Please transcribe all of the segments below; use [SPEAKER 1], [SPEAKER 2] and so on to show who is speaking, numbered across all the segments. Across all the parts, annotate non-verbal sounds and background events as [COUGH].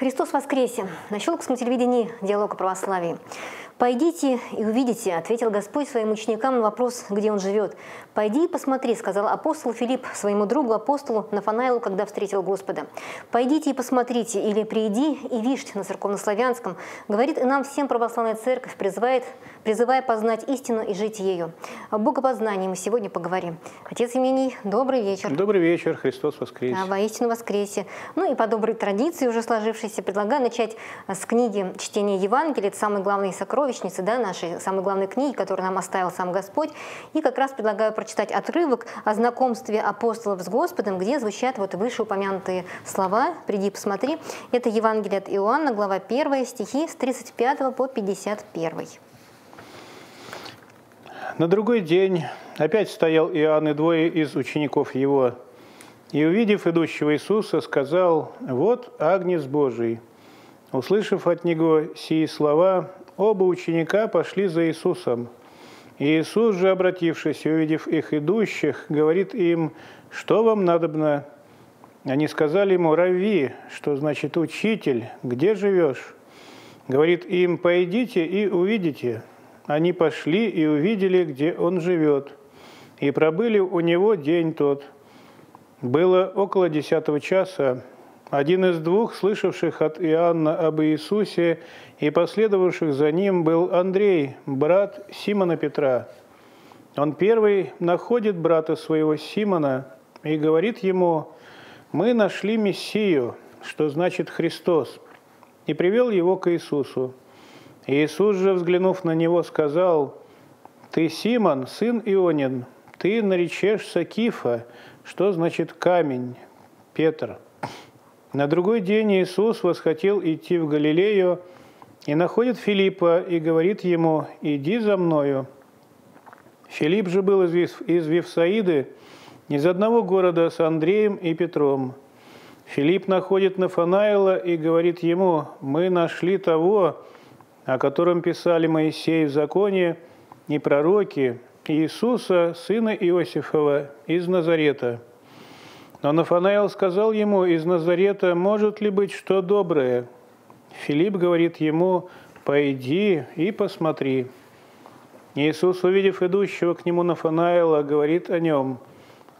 [SPEAKER 1] Христос воскресе! На Щелковском телевидении «Диалог о православии». «Пойдите и увидите», — ответил Господь своим ученикам на вопрос, где он живет. «Пойди и посмотри», — сказал апостол Филипп своему другу апостолу Нафанаилу, когда встретил Господа. «Пойдите и посмотрите» или «приди и вижте» на церковнославянском, говорит и нам всем православная церковь, призывает, призывая познать истину и жить ею. О богопознании мы сегодня поговорим. Отец Имений, добрый вечер.
[SPEAKER 2] Добрый вечер, Христос воскресе.
[SPEAKER 1] А, воистину воскресе. Ну и по доброй традиции уже сложившейся предлагаю начать с книги чтения Евангелия, это главные сокровища сокровищницы да, нашей самой главной книги, которую нам оставил сам Господь. И как раз предлагаю прочитать отрывок о знакомстве апостолов с Господом, где звучат вот вышеупомянутые слова «Приди, посмотри». Это Евангелие от Иоанна, глава 1, стихи с 35 по 51.
[SPEAKER 2] На другой день опять стоял Иоанн и двое из учеников его, и, увидев идущего Иисуса, сказал, «Вот Агнец Божий». Услышав от него сии слова, Оба ученика пошли за Иисусом. И Иисус же, обратившись и увидев их идущих, говорит им, что вам надобно? Они сказали ему, Рави, что значит учитель, где живешь? Говорит им, пойдите и увидите. Они пошли и увидели, где он живет. И пробыли у него день тот. Было около десятого часа, один из двух, слышавших от Иоанна об Иисусе и последовавших за ним, был Андрей, брат Симона Петра. Он первый находит брата своего Симона и говорит ему, «Мы нашли Мессию, что значит Христос», и привел его к Иисусу. Иисус же, взглянув на него, сказал, «Ты Симон, сын Ионин, ты наречешься Кифа, что значит камень, Петр». На другой день Иисус восхотел идти в Галилею и находит Филиппа и говорит ему, «Иди за мною». Филипп же был из Вифсаиды, из одного города с Андреем и Петром. Филипп находит Нафанаила и говорит ему, «Мы нашли того, о котором писали Моисей в законе и пророки, Иисуса, сына Иосифова, из Назарета». Но Нафанаил сказал ему, из Назарета может ли быть что доброе? Филипп говорит ему, пойди и посмотри. Иисус, увидев идущего к нему Нафанаила, говорит о нем,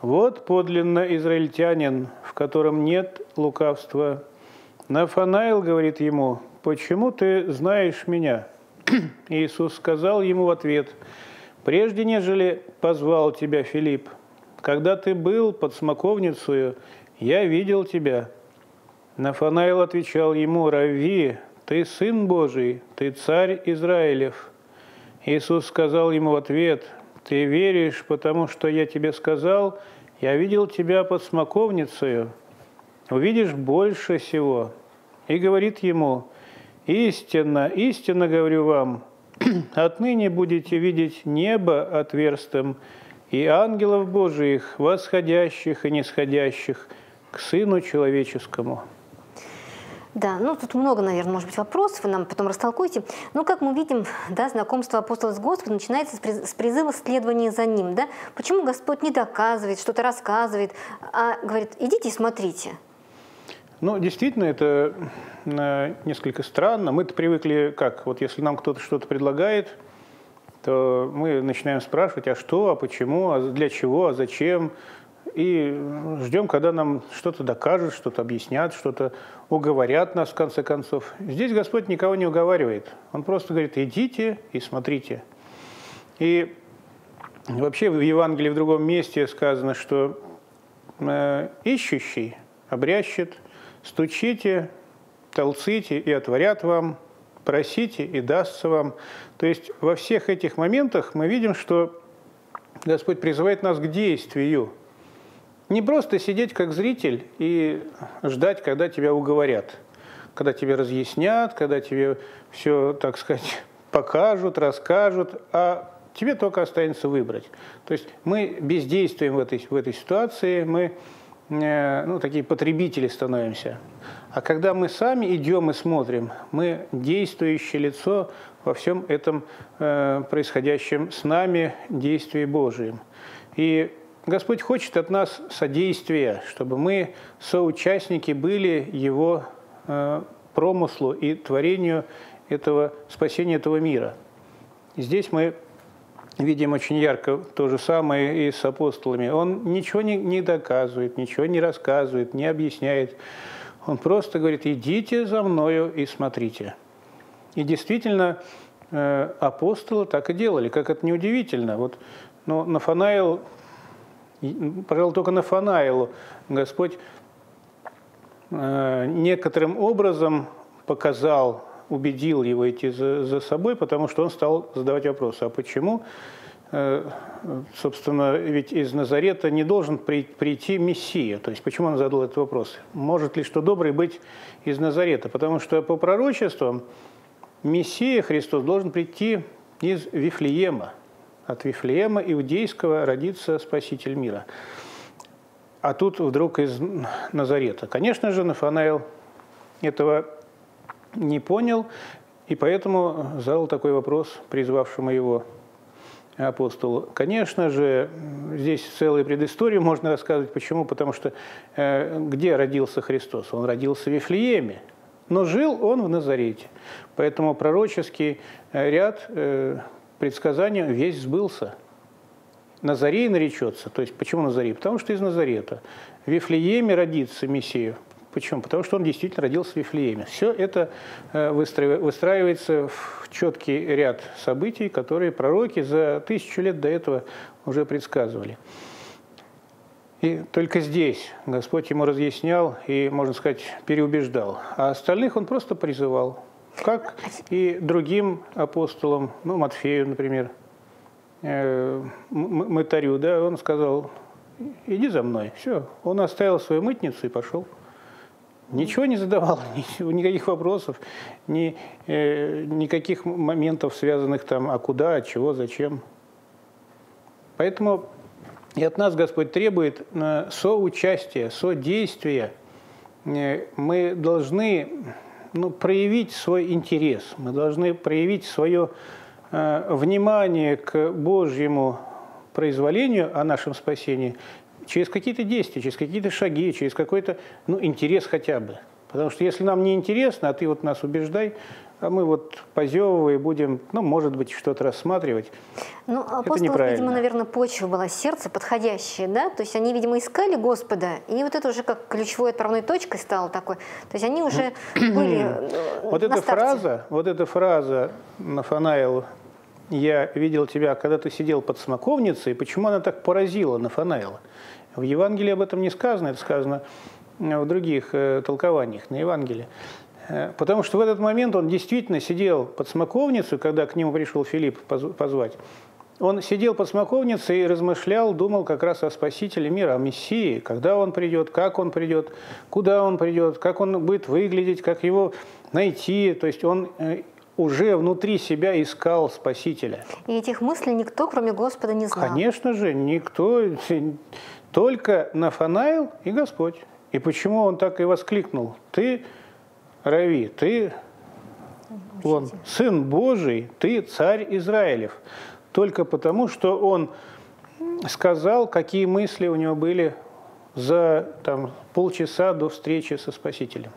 [SPEAKER 2] вот подлинно израильтянин, в котором нет лукавства. Нафанаил говорит ему, почему ты знаешь меня? [CLEARS THROAT] Иисус сказал ему в ответ, прежде нежели позвал тебя Филипп, когда ты был под смоковницей, я видел тебя». Нафанаил отвечал ему, «Рави, ты сын Божий, ты царь Израилев». Иисус сказал ему в ответ, «Ты веришь, потому что я тебе сказал, я видел тебя под смоковницей, увидишь больше всего». И говорит ему, «Истинно, истинно говорю вам, [CLEARS THROAT] отныне будете видеть небо отверстым и ангелов Божиих, восходящих и нисходящих к Сыну Человеческому».
[SPEAKER 1] Да, ну тут много, наверное, может быть, вопросов, вы нам потом растолкуете. Но, как мы видим, да, знакомство апостола с Господом начинается с призыва следования за ним. Да? Почему Господь не доказывает, что-то рассказывает, а говорит, идите и смотрите?
[SPEAKER 2] Ну, действительно, это э, несколько странно. Мы-то привыкли, как, вот если нам кто-то что-то предлагает – то мы начинаем спрашивать, а что, а почему, а для чего, а зачем. И ждем, когда нам что-то докажут, что-то объяснят, что-то уговорят нас в конце концов. Здесь Господь никого не уговаривает. Он просто говорит, идите и смотрите. И вообще в Евангелии в другом месте сказано, что э, ищущий обрящет, стучите, толците и отворят вам – просите и дастся вам. То есть во всех этих моментах мы видим, что Господь призывает нас к действию. Не просто сидеть как зритель и ждать, когда тебя уговорят, когда тебе разъяснят, когда тебе все, так сказать, [LAUGHS] покажут, расскажут, а тебе только останется выбрать. То есть мы бездействуем в этой, в этой ситуации, мы ну, такие потребители становимся. А когда мы сами идем и смотрим, мы действующее лицо во всем этом э, происходящем с нами действии Божием. И Господь хочет от нас содействия, чтобы мы соучастники были Его э, промыслу и творению этого спасения этого мира. И здесь мы видим очень ярко то же самое и с апостолами. Он ничего не, не доказывает, ничего не рассказывает, не объясняет. Он просто говорит, идите за мною и смотрите. И действительно, э, апостолы так и делали, как это неудивительно. Вот, но Нафанаил, пожалуй, только Нафанаилу Господь э, некоторым образом показал убедил его идти за, за собой, потому что он стал задавать вопросы, а почему, э, собственно, ведь из Назарета не должен прийти Мессия, то есть почему он задал этот вопрос? Может ли что добрый быть из Назарета? Потому что по пророчествам Мессия Христос должен прийти из Вифлеема, от Вифлеема иудейского родится Спаситель мира. А тут вдруг из Назарета. Конечно же, Нафанаил этого не понял, и поэтому задал такой вопрос призвавшему его апостолу. Конечно же, здесь целую предысторию можно рассказывать. Почему? Потому что э, где родился Христос? Он родился в Вифлееме, но жил он в Назарете. Поэтому пророческий э, ряд э, предсказаний весь сбылся. Назарей наречется. То есть почему Назарей? Потому что из Назарета. В Вифлееме родится Мессия. Почему? Потому что он действительно родился в Вифлееме. Все это э, выстраивается в четкий ряд событий, которые пророки за тысячу лет до этого уже предсказывали. И только здесь Господь ему разъяснял и, можно сказать, переубеждал. А остальных он просто призывал. Как и другим апостолам, ну, Матфею, например, э, мытарю, да, он сказал, иди за мной. Все, он оставил свою мытницу и пошел. Ничего не задавал, [LAUGHS] никаких вопросов, ни, э, никаких моментов, связанных там, а куда, от чего, зачем. Поэтому и от нас Господь требует э, соучастия, содействия. Э, мы должны ну, проявить свой интерес, мы должны проявить свое э, внимание к Божьему произволению о нашем спасении через какие-то действия, через какие-то шаги, через какой-то ну, интерес хотя бы. Потому что если нам не интересно, а ты вот нас убеждай, а мы вот позевывая будем, ну, может быть, что-то рассматривать.
[SPEAKER 1] Ну, апостолов, видимо, наверное, почва была сердце подходящее, да? То есть они, видимо, искали Господа, и вот это уже как ключевой отправной точкой стало такой. То есть они уже [CLEARS THROAT] были
[SPEAKER 2] э, Вот эта фраза, вот эта фраза Нафанаил я видел тебя, когда ты сидел под смоковницей, почему она так поразила Нафанаила? В Евангелии об этом не сказано, это сказано в других э, толкованиях на Евангелие. Э, потому что в этот момент он действительно сидел под смоковницей, когда к нему пришел Филипп позвать. Он сидел под смоковницей и размышлял, думал как раз о Спасителе мира, о Мессии, когда он придет, как он придет, куда он придет, как он будет выглядеть, как его найти. То есть он э, уже внутри себя искал Спасителя.
[SPEAKER 1] И этих мыслей никто, кроме Господа, не знал.
[SPEAKER 2] Конечно же, никто, только Нафанаил и Господь. И почему он так и воскликнул? Ты, Рави, ты он, Сын Божий, ты царь Израилев. Только потому, что он сказал, какие мысли у него были за там, полчаса до встречи со Спасителем.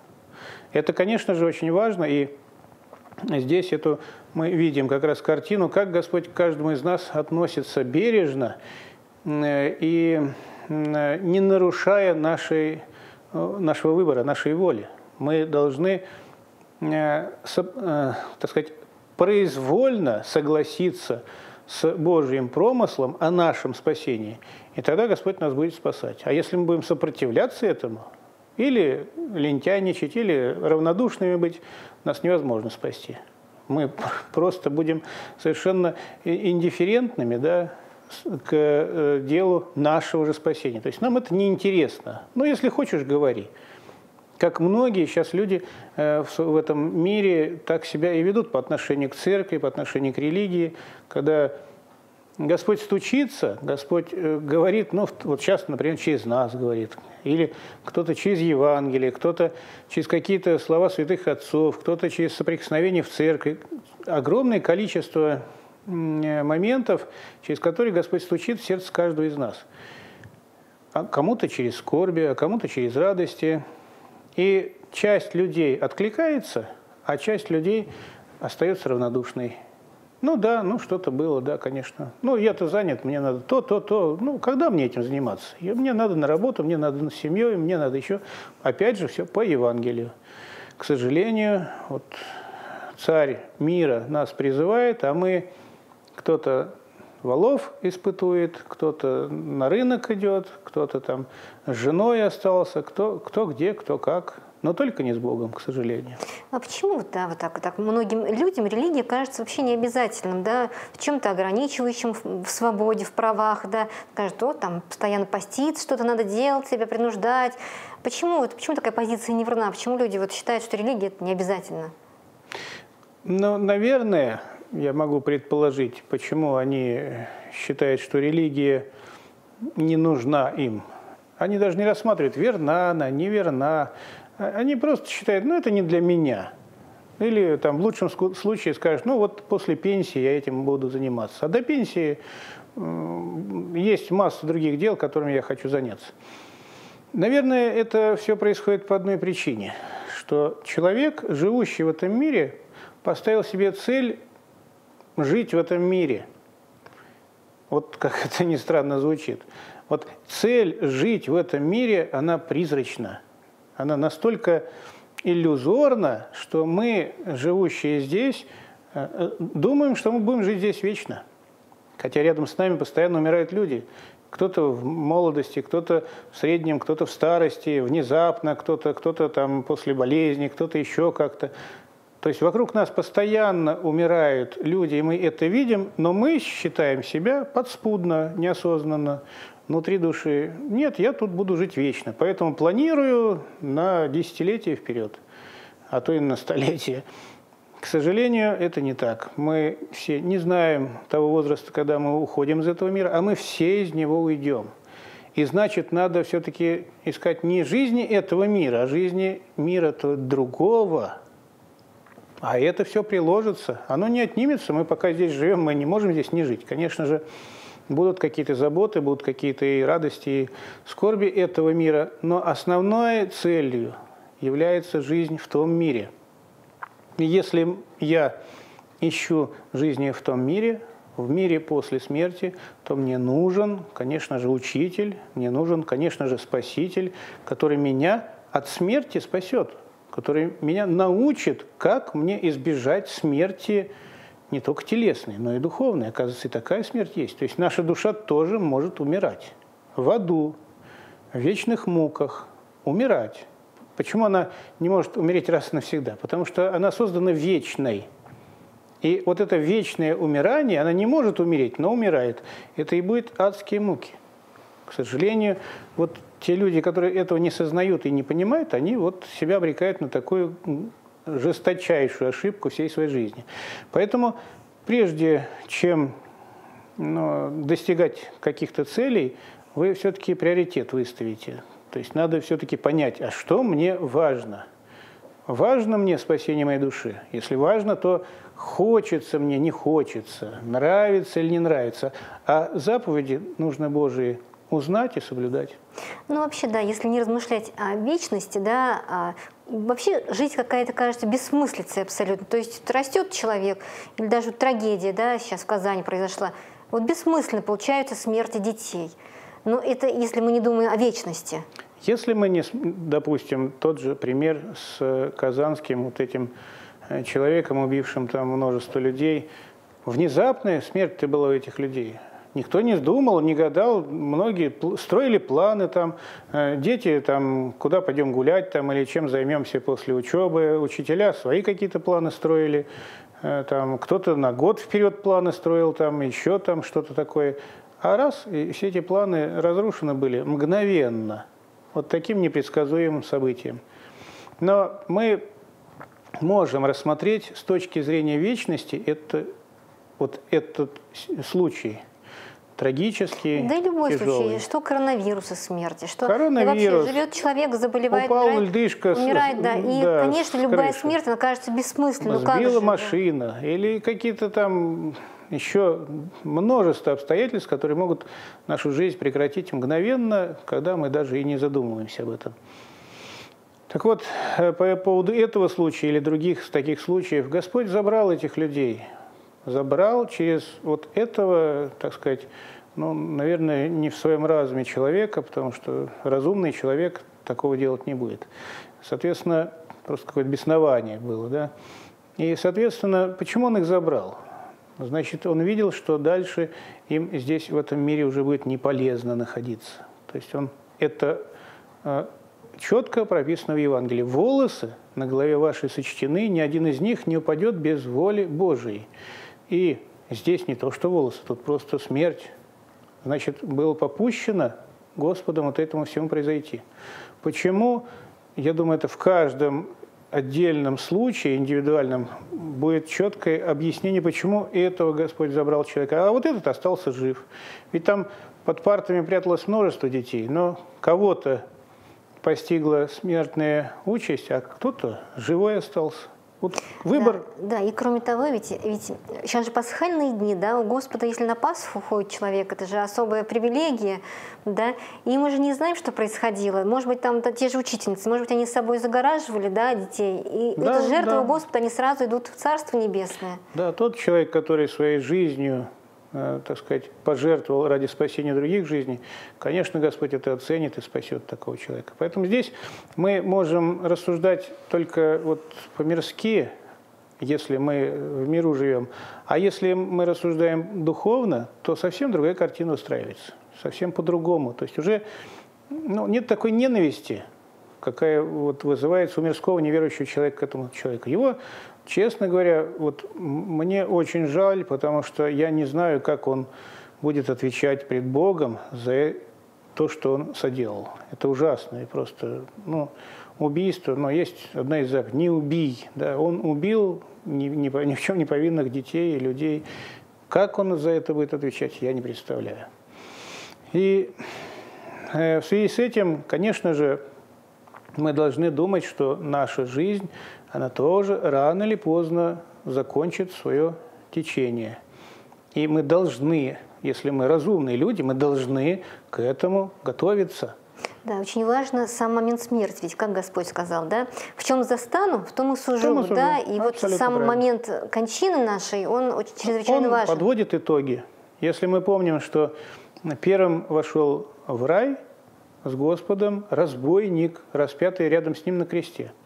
[SPEAKER 2] Это, конечно же, очень важно, и Здесь эту мы видим как раз картину, как Господь к каждому из нас относится бережно и не нарушая нашей, нашего выбора, нашей воли. Мы должны, э, э, так сказать, произвольно согласиться с Божьим промыслом о нашем спасении, и тогда Господь нас будет спасать. А если мы будем сопротивляться этому, или лентяничать, или равнодушными быть, нас невозможно спасти. Мы [LAUGHS] просто будем совершенно индифферентными да, к э, делу нашего же спасения. То есть нам это неинтересно. Но если хочешь, говори. Как многие сейчас люди э, в этом мире так себя и ведут по отношению к церкви, по отношению к религии, когда Господь стучится, Господь э, говорит, ну вот сейчас, например, через нас говорит, или кто-то через Евангелие, кто-то через какие-то слова святых отцов, кто-то через соприкосновение в церкви. Огромное количество моментов, через которые Господь стучит в сердце каждого из нас. А кому-то через скорби, а кому-то через радости. И часть людей откликается, а часть людей остается равнодушной. Ну да, ну что-то было, да, конечно. Ну я-то занят, мне надо то, то, то. Ну когда мне этим заниматься? И мне надо на работу, мне надо на семью, мне надо еще, опять же, все по Евангелию. К сожалению, вот царь мира нас призывает, а мы кто-то валов испытует, кто-то на рынок идет, кто-то там с женой остался, кто, кто где, кто как но только не с Богом, к сожалению.
[SPEAKER 1] А почему да, вот так, вот так многим людям религия кажется вообще необязательным, да, в чем-то ограничивающим в свободе, в правах, да, скажут, вот там постоянно поститься, что-то надо делать, себя принуждать. Почему, вот, почему такая позиция не верна? Почему люди вот считают, что религия это не обязательно?
[SPEAKER 2] Ну, наверное, я могу предположить, почему они считают, что религия не нужна им. Они даже не рассматривают, верна она, неверна. А они просто считают, ну это не для меня. Или там в лучшем случае скажут, ну вот после пенсии я этим буду заниматься. А до пенсии есть масса других дел, которыми я хочу заняться. Наверное, это все происходит по одной причине, что человек, живущий в этом мире, поставил себе цель жить в этом мире. Вот как [LAUGHS] это ни странно звучит. Вот цель жить в этом мире, она призрачна она настолько иллюзорна, что мы, живущие здесь, э, э, думаем, что мы будем жить здесь вечно. Хотя рядом с нами постоянно умирают люди. Кто-то в молодости, кто-то в среднем, кто-то в старости, внезапно, кто-то кто, -то, там после болезни, кто-то еще как-то. То есть вокруг нас постоянно умирают люди, и мы это видим, но мы считаем себя подспудно, неосознанно, внутри души, нет, я тут буду жить вечно, поэтому планирую на десятилетия вперед, а то и на столетия. К сожалению, это не так. Мы все не знаем того возраста, когда мы уходим из этого мира, а мы все из него уйдем. И значит, надо все-таки искать не жизни этого мира, а жизни мира-то другого. А это все приложится. Оно не отнимется. Мы пока здесь живем, мы не можем здесь не жить. Конечно же, будут какие-то заботы, будут какие-то и радости, и скорби этого мира, но основной целью является жизнь в том мире. И если я ищу жизни в том мире, в мире после смерти, то мне нужен, конечно же, учитель, мне нужен, конечно же, спаситель, который меня от смерти спасет, который меня научит, как мне избежать смерти не только телесной, но и духовной. Оказывается, и такая смерть есть. То есть наша душа тоже может умирать. В аду, в вечных муках, умирать. Почему она не может умереть раз и навсегда? Потому что она создана вечной. И вот это вечное умирание, она не может умереть, но умирает. Это и будет адские муки. К сожалению, вот те люди, которые этого не сознают и не понимают, они вот себя обрекают на такую жесточайшую ошибку всей своей жизни. Поэтому прежде чем ну, достигать каких-то целей, вы все-таки приоритет выставите. То есть надо все-таки понять, а что мне важно. Важно мне спасение моей души. Если важно, то хочется мне, не хочется, нравится или не нравится. А заповеди нужно Божии узнать и соблюдать.
[SPEAKER 1] Ну, вообще, да, если не размышлять о вечности, да, а вообще жизнь какая-то кажется бессмыслицей абсолютно. То есть растет человек, или даже трагедия, да, сейчас в Казани произошла, вот бессмысленно получаются смерти детей. Но это если мы не думаем о вечности.
[SPEAKER 2] Если мы не, допустим, тот же пример с казанским вот этим э, человеком, убившим там множество людей, внезапная смерть была у этих людей – Никто не думал, не гадал, многие строили планы там, э, дети там, куда пойдем гулять там или чем займемся после учебы, учителя свои какие-то планы строили, э, там кто-то на год вперед планы строил, там еще там что-то такое. А раз, и все эти планы разрушены были мгновенно, вот таким непредсказуемым событием. Но мы можем рассмотреть с точки зрения вечности это, вот этот случай – трагический,
[SPEAKER 1] Да и любой
[SPEAKER 2] тяжелый.
[SPEAKER 1] случай, что коронавирусы смерти, что
[SPEAKER 2] Коронавирус,
[SPEAKER 1] вообще живет человек, заболевает,
[SPEAKER 2] упал
[SPEAKER 1] умирает,
[SPEAKER 2] льдышка,
[SPEAKER 1] умирает, да. И,
[SPEAKER 2] да,
[SPEAKER 1] конечно, любая смерть, она кажется бессмысленной.
[SPEAKER 2] Ну, Сбила машина или какие-то там еще множество обстоятельств, которые могут нашу жизнь прекратить мгновенно, когда мы даже и не задумываемся об этом. Так вот, э, по поводу этого случая или других таких случаев, Господь забрал этих людей. Забрал через вот этого, так сказать, ну, наверное, не в своем разуме человека, потому что разумный человек такого делать не будет. Соответственно, просто какое-то беснование было, да. И, соответственно, почему он их забрал? Значит, он видел, что дальше им здесь, в этом мире, уже будет не полезно находиться. То есть он это э, четко прописано в Евангелии. Волосы на голове вашей сочтены, ни один из них не упадет без воли Божией. И здесь не то, что волосы, тут просто смерть. Значит, было попущено Господом вот этому всему произойти. Почему? Я думаю, это в каждом отдельном случае, индивидуальном, будет четкое объяснение, почему этого Господь забрал человека, а вот этот остался жив. Ведь там под партами пряталось множество детей, но кого-то постигла смертная участь, а кто-то живой остался. Вот выбор.
[SPEAKER 1] Да, да, и кроме того, ведь, ведь сейчас же пасхальные дни, да, у Господа, если на Пасху ходит человек, это же особая привилегия, да, и мы же не знаем, что происходило. Может быть, там те же учительницы, может быть, они с собой загораживали, да, детей, и да, это жертва да. Господа, они сразу идут в Царство Небесное.
[SPEAKER 2] Да, тот человек, который своей жизнью так сказать, пожертвовал ради спасения других жизней, конечно, Господь это оценит и спасет такого человека. Поэтому здесь мы можем рассуждать только вот по-мирски, если мы в миру живем. А если мы рассуждаем духовно, то совсем другая картина устраивается. Совсем по-другому. То есть уже ну, нет такой ненависти, какая вот вызывается у мирского неверующего человека к этому человеку. Его Честно говоря, вот мне очень жаль, потому что я не знаю, как он будет отвечать пред Богом за то, что он соделал. Это ужасно и просто, ну, убийство, но есть одна из заповедей – не убий. Да, он убил ни, ни, [LAUGHS] ни в чем не повинных детей и людей. Как он за это будет отвечать, я не представляю. И э, в связи с этим, конечно же, мы должны думать, что наша жизнь она тоже рано или поздно закончит свое течение. И мы должны, если мы разумные люди, мы должны к этому готовиться.
[SPEAKER 1] Да, очень важно сам момент смерти, ведь как Господь сказал, да, в чем застану, в том и сужу, том и да, и Абсолютно вот сам правильно. момент кончины нашей, он очень чрезвычайно
[SPEAKER 2] он
[SPEAKER 1] важен.
[SPEAKER 2] подводит итоги. Если мы помним, что первым вошел в рай с Господом разбойник, распятый рядом с ним на кресте –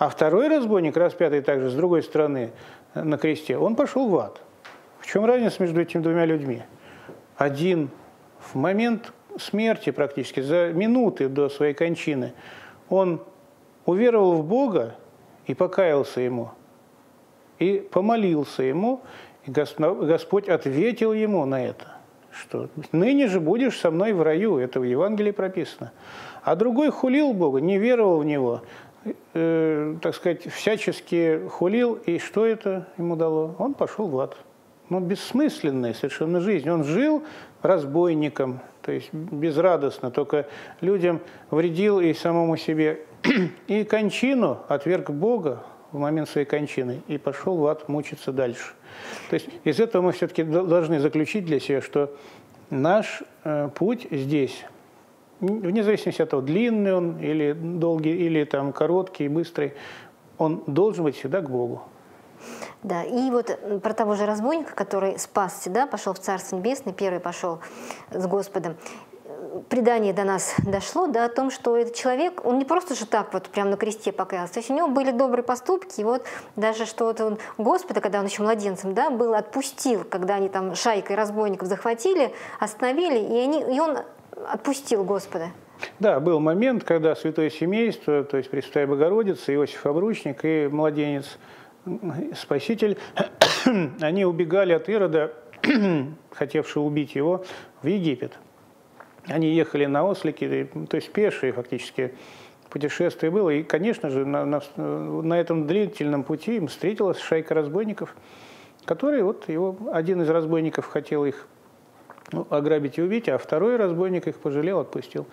[SPEAKER 2] а второй разбойник, распятый также с другой стороны э, на кресте, он пошел в ад. В чем разница между этими двумя людьми? Один в момент смерти практически, за минуты до своей кончины, он уверовал в Бога и покаялся Ему, и помолился Ему, и Господь ответил ему на это, что «ныне же будешь со мной в раю», это в Евангелии прописано. А другой хулил Бога, не веровал в Него, э, так сказать, всячески хулил, и что это ему дало? Он пошел в ад. Ну, бессмысленная совершенно жизнь. Он жил разбойником, то есть безрадостно, только людям вредил и самому себе. [CLEARS THROAT] И кончину отверг Бога в момент своей кончины и пошел в ад мучиться дальше. То есть из этого мы все-таки должны заключить для себя, что наш э, путь здесь вне зависимости от того, длинный он или долгий, или там короткий, быстрый, он должен быть всегда к Богу.
[SPEAKER 1] Да, и вот про того же разбойника, который спасся, да, пошел в Царство Небесное, первый пошел с Господом. Предание до нас дошло, да, о том, что этот человек, он не просто же так вот прямо на кресте покаялся, то есть у него были добрые поступки, и вот даже что вот он Господа, когда он еще младенцем, да, был, отпустил, когда они там шайкой разбойников захватили, остановили, и, они, и он отпустил Господа.
[SPEAKER 2] Да, был момент, когда святое семейство, то есть Пресвятая Богородица, Иосиф Обручник и младенец Спаситель, [COUGHS] они убегали от Ирода, [COUGHS] хотевшего убить его, в Египет. Они ехали на ослике, то есть пешие фактически путешествие было. И, конечно же, на, на, на этом длительном пути им встретилась шайка разбойников, которые, вот его, один из разбойников хотел их ну, ограбить и убить, а второй разбойник их пожалел, отпустил.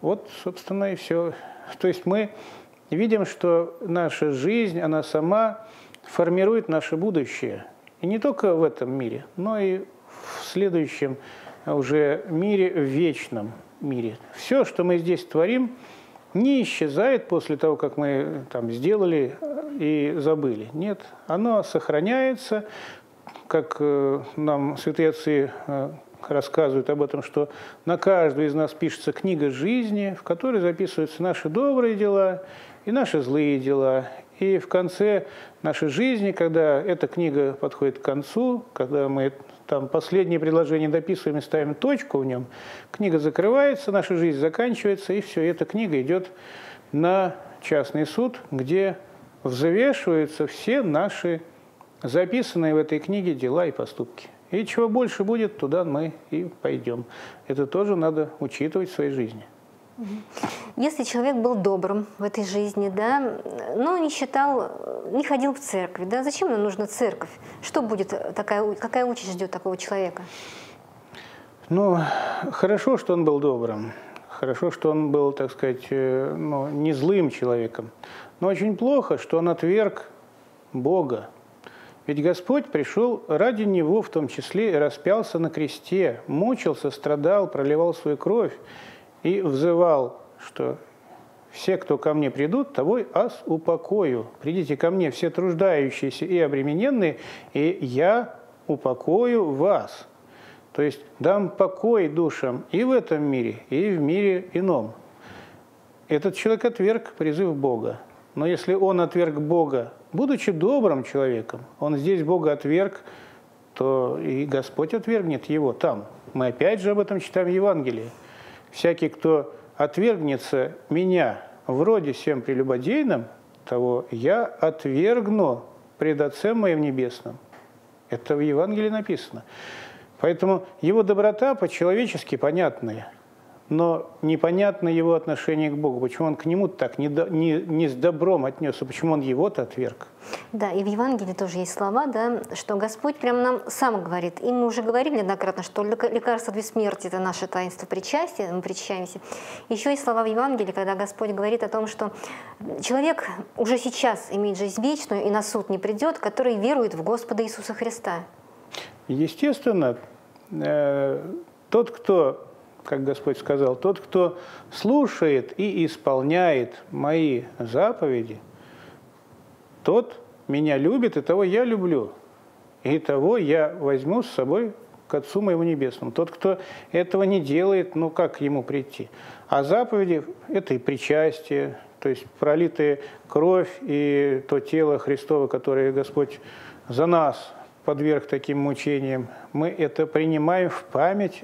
[SPEAKER 2] Вот, собственно, и все. То есть мы видим, что наша жизнь, она сама формирует наше будущее. И не только в этом мире, но и в следующем уже мире, в вечном мире. Все, что мы здесь творим, не исчезает после того, как мы там сделали и забыли. Нет, оно сохраняется, как э, нам святые отцы э, рассказывают об этом, что на каждую из нас пишется книга жизни, в которой записываются наши добрые дела и наши злые дела. И в конце нашей жизни, когда эта книга подходит к концу, когда мы там последнее предложение дописываем и ставим точку в нем, книга закрывается, наша жизнь заканчивается, и все, эта книга идет на частный суд, где взвешиваются все наши записанные в этой книге дела и поступки. И чего больше будет, туда мы и пойдем. Это тоже надо учитывать в своей жизни.
[SPEAKER 1] Если человек был добрым в этой жизни, да, но не считал, не ходил в церковь, да, зачем нам нужна церковь? Что будет такая, какая участь ждет такого человека?
[SPEAKER 2] Ну, хорошо, что он был добрым. Хорошо, что он был, так сказать, э, ну, не злым человеком. Но очень плохо, что он отверг Бога. Ведь Господь пришел ради него, в том числе и распялся на кресте, мучился, страдал, проливал свою кровь и взывал, что все, кто ко мне придут, того ас упокою. Придите ко мне, все труждающиеся и обремененные, и я упокою вас. То есть дам покой душам и в этом мире, и в мире ином. Этот человек отверг призыв Бога. Но если он отверг Бога, будучи добрым человеком, он здесь Бога отверг, то и Господь отвергнет его там. Мы опять же об этом читаем в Евангелии. Всякий, кто отвергнется меня вроде всем прелюбодейным, того я отвергну пред Отцем моим небесным. Это в Евангелии написано. Поэтому его доброта по-человечески понятная, но непонятно его отношение к Богу. Почему он к нему так не, не, не с добром отнесся, почему он его-то отверг.
[SPEAKER 1] Да, и в Евангелии тоже есть слова, да, что Господь прям нам сам говорит. И мы уже говорили неоднократно, что лекарство от смерти – это наше таинство причастия, мы причащаемся. Еще есть слова в Евангелии, когда Господь говорит о том, что человек уже сейчас имеет жизнь вечную и на суд не придет, который верует в Господа Иисуса Христа.
[SPEAKER 2] Естественно, э, тот, кто, как Господь сказал, тот, кто слушает и исполняет мои заповеди, тот меня любит, и того я люблю. И того я возьму с собой к Отцу моему Небесному. Тот, кто этого не делает, ну как ему прийти? А заповеди – это и причастие, то есть пролитая кровь и то тело Христово, которое Господь за нас подверг таким мучениям, мы это принимаем в память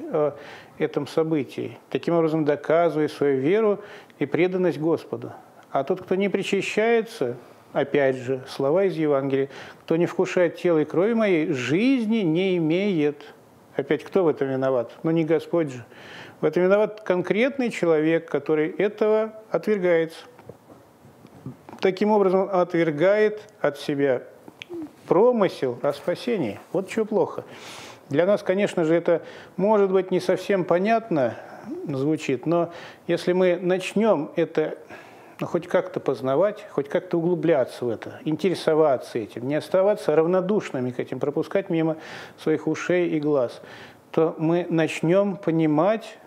[SPEAKER 2] этом событии, таким образом доказывая свою веру и преданность Господу. А тот, кто не причащается, опять же, слова из Евангелия, кто не вкушает тело и крови моей, жизни не имеет. Опять, кто в этом виноват? Ну, не Господь же. В этом виноват конкретный человек, который этого отвергается. Таким образом, отвергает от себя промысел о спасении. Вот что плохо. Для нас, конечно же, это может быть не совсем понятно звучит, но если мы начнем это ну, хоть как-то познавать, хоть как-то углубляться в это, интересоваться этим, не оставаться равнодушными к этим, пропускать мимо своих ушей и глаз, то мы начнем понимать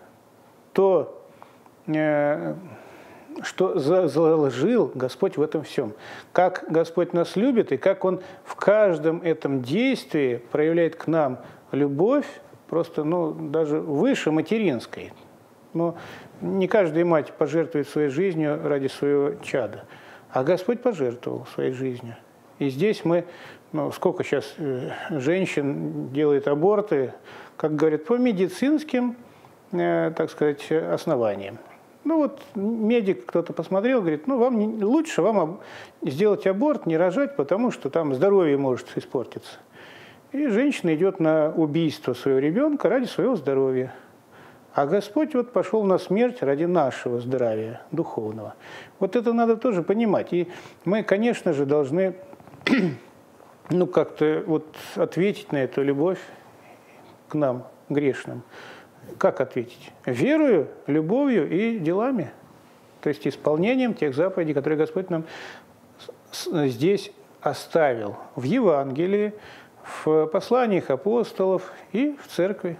[SPEAKER 2] то, э, что заложил Господь в этом всем. Как Господь нас любит и как Он в каждом этом действии проявляет к нам любовь, просто ну, даже выше материнской. Но не каждая мать пожертвует своей жизнью ради своего чада, а Господь пожертвовал своей жизнью. И здесь мы, ну, сколько сейчас э, женщин делает аборты, как говорят, по медицинским, э, так сказать, основаниям. Ну вот медик кто-то посмотрел, говорит, ну вам не, лучше вам сделать аборт, не рожать, потому что там здоровье может испортиться. И женщина идет на убийство своего ребенка ради своего здоровья. А Господь вот пошел на смерть ради нашего здравия духовного. Вот это надо тоже понимать. И мы, конечно же, должны [CLEARS THROAT] ну, как-то вот ответить на эту любовь к нам, грешным. Как ответить? Верою, любовью и делами. То есть исполнением тех заповедей, которые Господь нам здесь оставил в Евангелии, в посланиях апостолов и в церкви.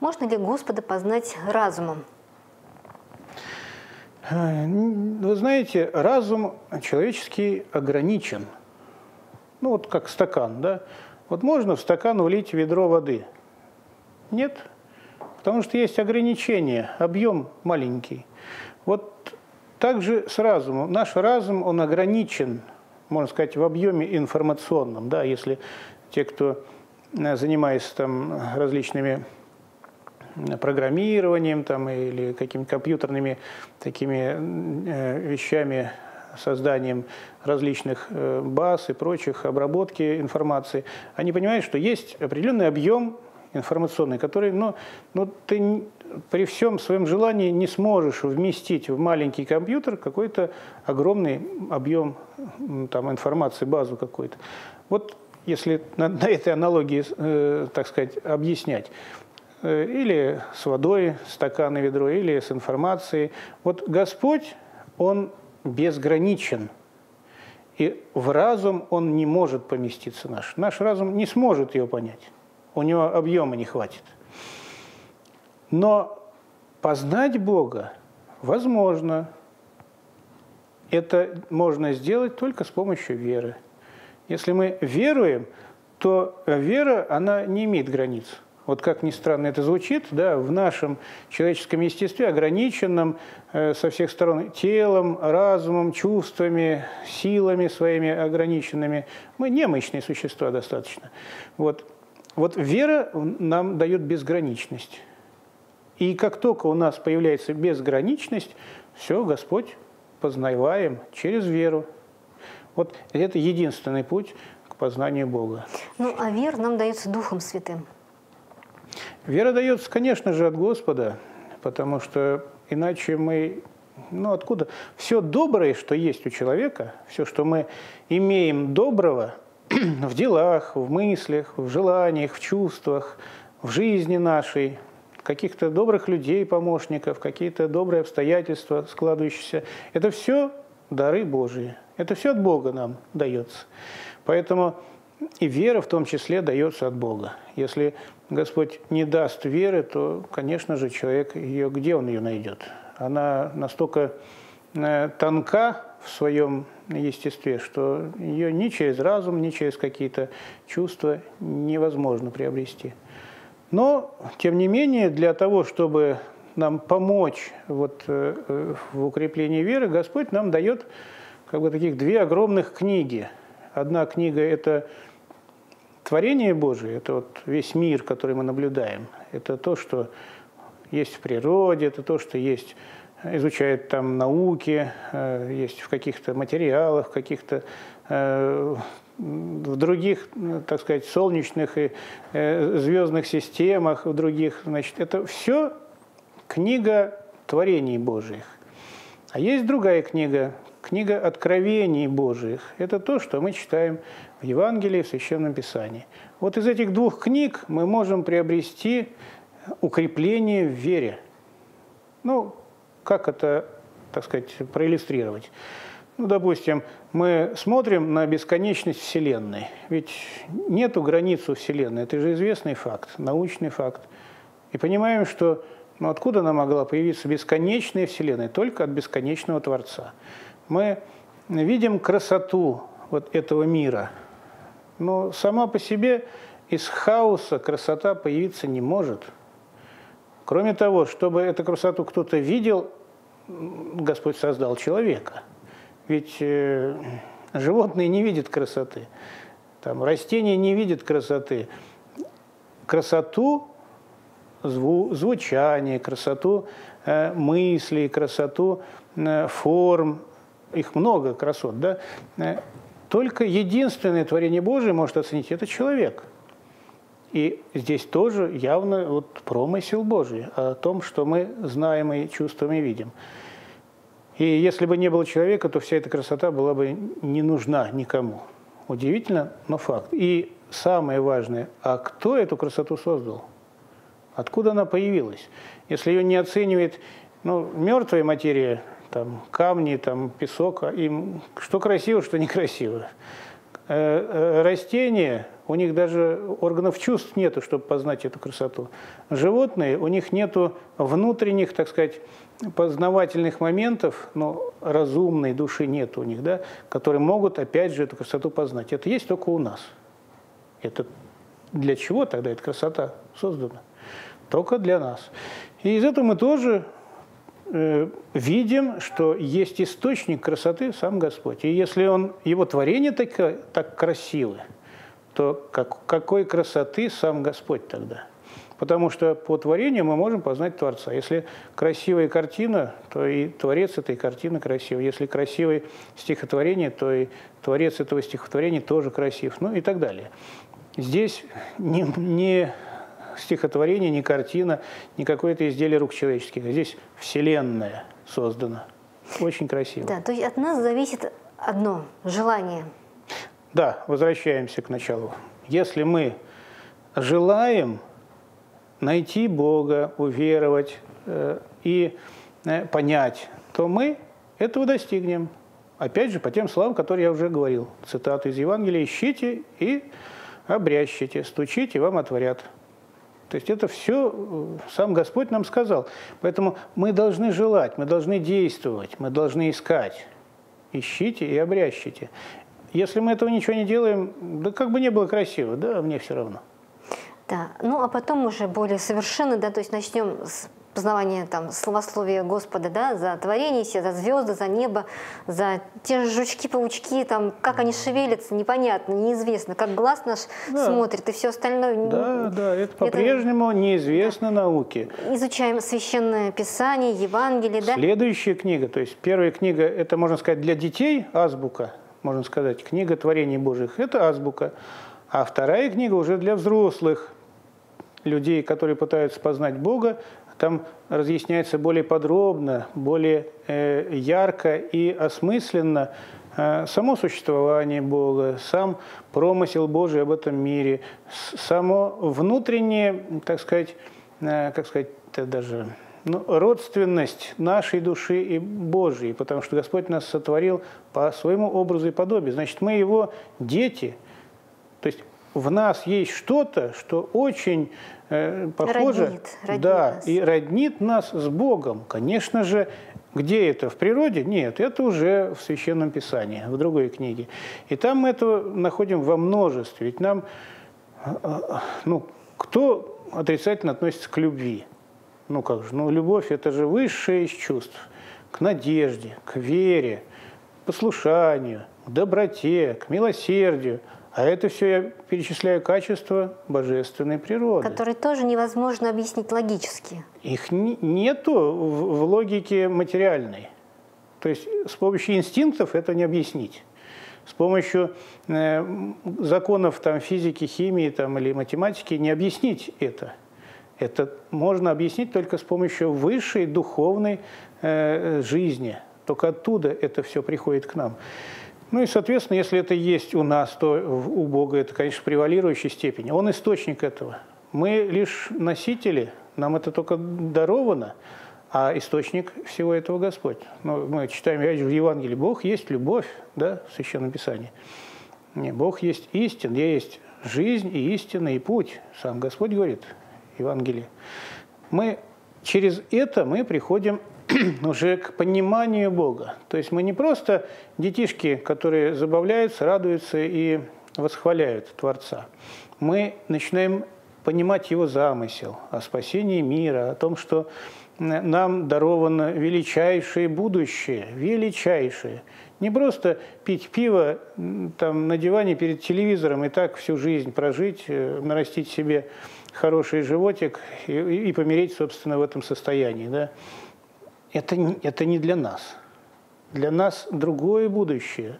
[SPEAKER 1] Можно ли Господа познать разумом?
[SPEAKER 2] Вы знаете, разум человеческий ограничен. Ну вот как стакан, да? Вот можно в стакан влить ведро воды? Нет, потому что есть ограничение, объем маленький. Вот так же с разумом. Наш разум, он ограничен, можно сказать, в объеме информационном. Да? Если те, кто э, занимается там различными программированием там, или какими-то компьютерными такими э, вещами, созданием различных э, баз и прочих, обработки информации, они понимают, что есть определенный объем информационный, который, ну, ну, ты при всем своем желании не сможешь вместить в маленький компьютер какой-то огромный объем там, информации, базу какую-то. Вот если на, на этой аналогии, э, так сказать, объяснять, Э, или с водой, стакан и ведро, или с информацией. Вот Господь, Он безграничен. И в разум он не может поместиться наш. Наш разум не сможет его понять. У него объема не хватит. Но познать Бога возможно. Это можно сделать только с помощью веры. Если мы веруем, то вера, она не имеет границ вот как ни странно это звучит, да, в нашем человеческом естестве, ограниченном э, со всех сторон телом, разумом, чувствами, силами своими ограниченными, мы немощные существа достаточно. Вот. Вот вера нам дает безграничность. И как только у нас появляется безграничность, все, Господь познаваем через веру. Вот это единственный путь к познанию Бога.
[SPEAKER 1] Ну, а вера нам дается Духом Святым.
[SPEAKER 2] Вера дается, конечно же, от Господа, потому что иначе мы ну откуда? Все доброе, что есть у человека, все, что мы имеем доброго [CLEARS THROAT] в делах, в мыслях, в желаниях, в чувствах, в жизни нашей, каких-то добрых людей, помощников, какие-то добрые обстоятельства складывающиеся, это все дары Божии. Это все от Бога нам дается. Поэтому и вера в том числе дается от Бога. Если Господь не даст веры, то, конечно же, человек ее, где он ее найдет? Она настолько э, тонка в своем естестве, что ее ни через разум, ни через какие-то чувства невозможно приобрести. Но, тем не менее, для того, чтобы нам помочь вот, э, э, в укреплении веры, Господь нам дает как бы таких две огромных книги. Одна книга – это Творение Божие – это вот весь мир, который мы наблюдаем. Это то, что есть в природе, это то, что есть, изучают там науки, э, есть в каких-то материалах, в каких-то э, в других, так сказать, солнечных и э, звездных системах, в других, значит, это все книга творений Божьих. А есть другая книга, книга откровений Божьих. Это то, что мы читаем в Евангелии, в Священном Писании. Вот из этих двух книг мы можем приобрести укрепление в вере. Ну, как это, так сказать, проиллюстрировать? Ну, допустим, мы смотрим на бесконечность Вселенной. Ведь нету границ у Вселенной. Это же известный факт, научный факт. И понимаем, что ну, откуда она могла появиться бесконечная Вселенная? Только от бесконечного Творца. Мы видим красоту вот этого мира – но сама по себе из хаоса красота появиться не может. Кроме того, чтобы эту красоту кто-то видел, Господь создал человека. Ведь э, животные не видят красоты, там, растения не видят красоты. Красоту зву, звучание, красоту э, мыслей, красоту э, форм, их много красот, да, э, только единственное творение Божие может оценить – это человек. И здесь тоже явно вот промысел Божий о том, что мы знаем и чувствуем и видим. И если бы не было человека, то вся эта красота была бы не нужна никому. Удивительно, но факт. И самое важное, а кто эту красоту создал? Откуда она появилась? Если ее не оценивает ну, мертвая материя, там камни, там песок, а им что красиво, что некрасиво. Э, э, растения, у них даже органов чувств нету, чтобы познать эту красоту. Животные, у них нету внутренних, так сказать, познавательных моментов, но разумной души нет у них, да, которые могут, опять же, эту красоту познать. Это есть только у нас. Это для чего тогда эта красота создана? Только для нас. И из этого мы тоже видим, что есть источник красоты сам Господь. И если он, его творение так, так красивое, то как, какой красоты сам Господь тогда? Потому что по творению мы можем познать Творца. Если красивая картина, то и Творец этой картины красивый. Если красивое стихотворение, то и Творец этого стихотворения тоже красив. Ну и так далее. Здесь не, не стихотворение, не картина, не какое-то изделие рук человеческих. Здесь Вселенная создана. Очень красиво.
[SPEAKER 1] Да, то есть от нас зависит одно – желание.
[SPEAKER 2] Да, возвращаемся к началу. Если мы желаем найти Бога, уверовать э, и э, понять, то мы этого достигнем. Опять же, по тем словам, которые я уже говорил. Цитату из Евангелия «Ищите и обрящите, стучите, вам отворят». То есть это все э, сам Господь нам сказал. Поэтому мы должны желать, мы должны действовать, мы должны искать. Ищите и обрящите. Если мы этого ничего не делаем, да как бы не было красиво, да, мне все равно.
[SPEAKER 1] Да, ну а потом уже более совершенно, да, то есть начнем с познавания там словословия Господа, да, за творение все, за звезды, за небо, за те же жучки-паучки, там, как они шевелятся, непонятно, неизвестно, как глаз наш да. смотрит и все остальное.
[SPEAKER 2] Да, да, это по-прежнему неизвестно да. науке.
[SPEAKER 1] Изучаем Священное Писание, Евангелие, да.
[SPEAKER 2] Следующая книга, то есть первая книга, это, можно сказать, для детей азбука, можно сказать, книга творений Божьих, это азбука. А вторая книга уже для взрослых, людей, которые пытаются познать Бога, там разъясняется более подробно, более э, ярко и осмысленно э, само существование Бога, сам промысел Божий об этом мире, само внутреннее, так сказать, э, как сказать, даже ну, родственность нашей души и Божьей, потому что Господь нас сотворил по своему образу и подобию. Значит, мы Его дети, то есть в нас есть что-то, что очень э, похоже, роднит, роднит да, нас. и роднит нас с Богом. Конечно же, где это? В природе? Нет, это уже в Священном Писании, в другой книге. И там мы это находим во множестве. Ведь нам, э, э, ну, кто отрицательно относится к любви? Ну как же, ну любовь это же высшее из чувств. К надежде, к вере, послушанию, к доброте, к милосердию, а это все я перечисляю качества божественной природы.
[SPEAKER 1] Которые тоже невозможно объяснить логически.
[SPEAKER 2] Их нету в логике материальной. То есть с помощью инстинктов это не объяснить. С помощью э, законов там, физики, химии там, или математики не объяснить это. Это можно объяснить только с помощью высшей духовной э, жизни. Только оттуда это все приходит к нам. Ну и, соответственно, если это есть у нас, то у Бога это, конечно, в степени. Он источник этого. Мы лишь носители, нам это только даровано, а источник всего этого Господь. Ну, мы читаем в Евангелии, Бог есть любовь, да, в Священном Писании. Не, Бог есть истин, есть жизнь и истина, и путь. Сам Господь говорит в Евангелии. Мы через это мы приходим [CLEARS THROAT] уже к пониманию Бога. То есть мы не просто детишки, которые забавляются, радуются и восхваляют Творца. Мы начинаем понимать Его замысел о спасении мира, о том, что нам даровано величайшее будущее, величайшее. Не просто пить пиво там, на диване перед телевизором и так всю жизнь прожить, э, нарастить себе хороший животик и, и помереть, собственно, в этом состоянии. Да? Это, это не для нас. Для нас другое будущее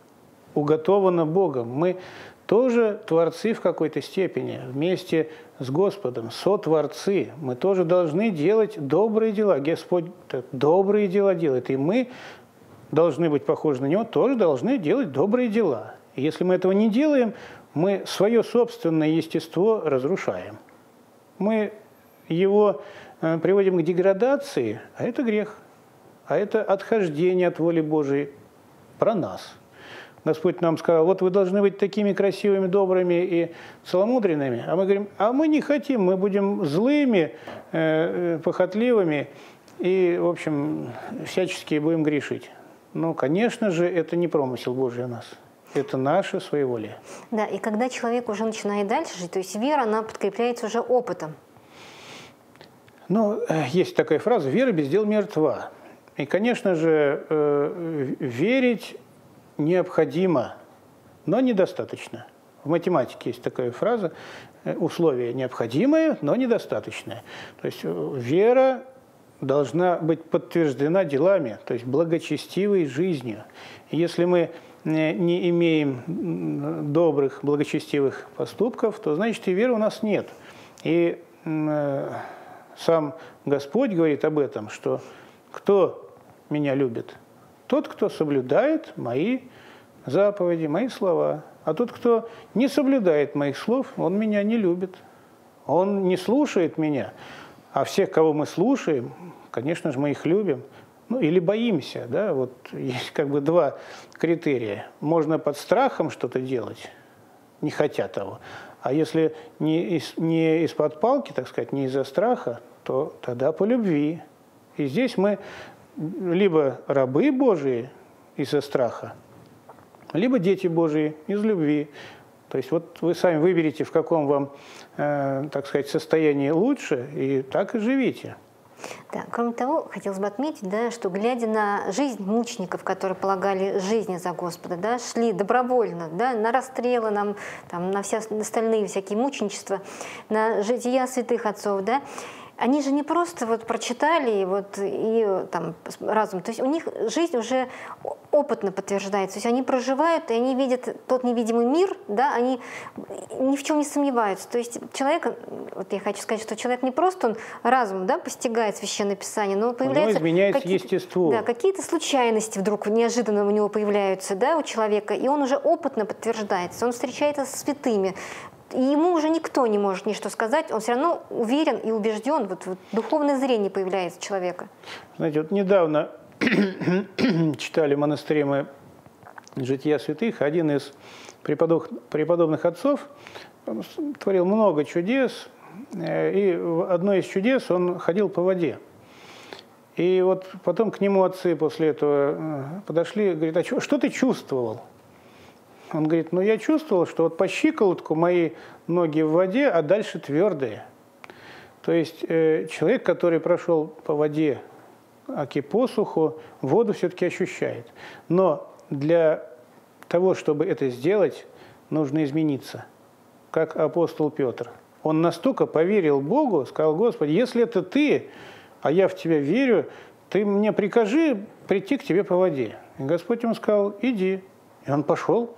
[SPEAKER 2] уготовано Богом. Мы тоже творцы в какой-то степени, вместе с Господом, сотворцы. Мы тоже должны делать добрые дела. Господь добрые дела делает, и мы должны быть похожи на Него, тоже должны делать добрые дела. И если мы этого не делаем, мы свое собственное естество разрушаем. Мы его э, приводим к деградации, а это грех а это отхождение от воли Божией про нас. Господь нам сказал, вот вы должны быть такими красивыми, добрыми и целомудренными. А мы говорим, а мы не хотим, мы будем злыми, э, похотливыми и, в общем, всячески будем грешить. Но, конечно же, это не промысел Божий у нас. Это наше своеволие.
[SPEAKER 1] Да, и когда человек уже начинает дальше жить, то есть вера, она подкрепляется уже опытом.
[SPEAKER 2] Ну, э, есть такая фраза «вера без дел мертва». И, конечно же, э, верить необходимо, но недостаточно. В математике есть такая фраза э, «условие необходимое, но недостаточное». То есть вера должна быть подтверждена делами, то есть благочестивой жизнью. Если мы не имеем добрых, благочестивых поступков, то значит и веры у нас нет. И сам Господь говорит об этом, что кто меня любит? Тот, кто соблюдает мои заповеди, мои слова. А тот, кто не соблюдает моих слов, он меня не любит. Он не слушает меня. А всех, кого мы слушаем, конечно же, мы их любим. Ну, или боимся, да, вот есть как бы два критерия. Можно под страхом что-то делать, не хотя того. А если не, из, не из-под палки, так сказать, не из-за страха, то тогда по любви. И здесь мы либо рабы Божии из-за страха, либо дети Божии из любви. То есть вот вы сами выберете, в каком вам, э, так сказать, состоянии лучше, и так и живите.
[SPEAKER 1] Да, кроме того, хотелось бы отметить, да, что глядя на жизнь мучеников, которые полагали жизни за Господа, да, шли добровольно да, на расстрелы, нам, там, на все остальные всякие мученичества, на жития святых отцов, да, они же не просто вот прочитали вот и там разум, то есть у них жизнь уже опытно подтверждается, то есть они проживают и они видят тот невидимый мир, да, они ни в чем не сомневаются. То есть человек, вот я хочу сказать, что человек не просто он разум, да, постигает священное писание, но появляется
[SPEAKER 2] изменяется какие естество.
[SPEAKER 1] Да, какие-то случайности вдруг неожиданно у него появляются, да, у человека, и он уже опытно подтверждается, он встречается с святыми, и ему уже никто не может ничто сказать, он все равно уверен и убежден, вот, вот духовное зрение появляется у человека.
[SPEAKER 2] Знаете, вот недавно [CLEARS THROAT] читали в мы «Жития святых», один из преподобных, преподобных отцов творил много чудес, э, и одно из чудес он ходил по воде. И вот потом к нему отцы после этого э, подошли, говорят, а что, что ты чувствовал? Он говорит, ну я чувствовал, что вот по щиколотку мои ноги в воде, а дальше твердые. То есть э, человек, который прошел по воде, аки посуху, воду все-таки ощущает. Но для того, чтобы это сделать, нужно измениться, как апостол Петр. Он настолько поверил Богу, сказал, Господи, если это Ты, а я в Тебя верю, Ты мне прикажи прийти к Тебе по воде. И Господь ему сказал, иди. И он пошел.